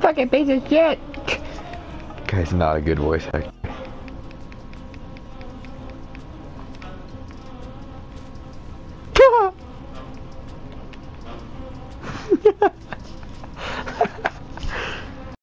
fucking piece of shit. Guy's not a good voice actor.